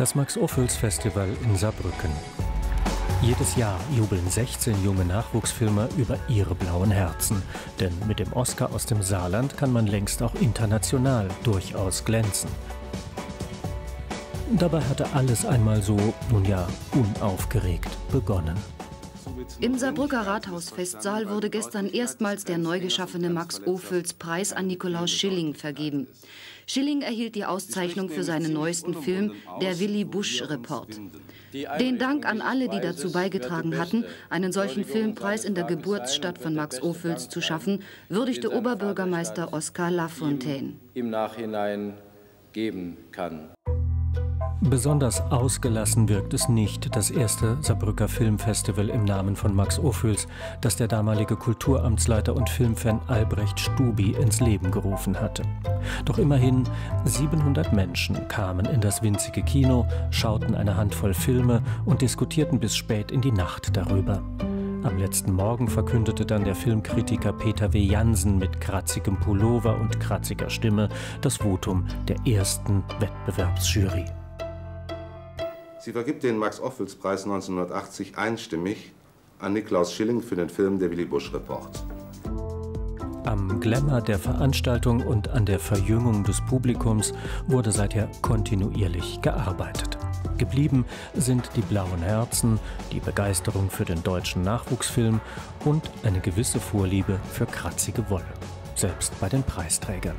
Das Max-Ophüls-Festival in Saarbrücken. Jedes Jahr jubeln 16 junge Nachwuchsfilmer über ihre blauen Herzen. Denn mit dem Oscar aus dem Saarland kann man längst auch international durchaus glänzen. Dabei hatte alles einmal so, nun ja, unaufgeregt begonnen. Im Saarbrücker Rathausfestsaal wurde gestern erstmals der neu geschaffene Max Ophüls Preis an Nikolaus Schilling vergeben. Schilling erhielt die Auszeichnung für seinen neuesten Film Der Willy Busch Report. Den Dank an alle, die dazu beigetragen hatten, einen solchen Filmpreis in der Geburtsstadt von Max Ophüls zu schaffen, würdigte Oberbürgermeister Oskar Lafontaine. Im Nachhinein geben kann. Besonders ausgelassen wirkt es nicht, das erste Saarbrücker Filmfestival im Namen von Max Ophüls, das der damalige Kulturamtsleiter und Filmfan Albrecht Stubi ins Leben gerufen hatte. Doch immerhin 700 Menschen kamen in das winzige Kino, schauten eine Handvoll Filme und diskutierten bis spät in die Nacht darüber. Am letzten Morgen verkündete dann der Filmkritiker Peter W. Jansen mit kratzigem Pullover und kratziger Stimme das Votum der ersten Wettbewerbsjury. Sie vergibt den Max-Ophüls-Preis 1980 einstimmig an Niklaus Schilling für den Film Der Willy Busch Report. Am Glamour der Veranstaltung und an der Verjüngung des Publikums wurde seither kontinuierlich gearbeitet. Geblieben sind die blauen Herzen, die Begeisterung für den deutschen Nachwuchsfilm und eine gewisse Vorliebe für kratzige Wolle, selbst bei den Preisträgern.